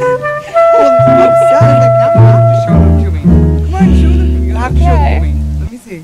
well, Sally's like, now I have to show them to me. Come on, show them. You have to show them to me. Let me see.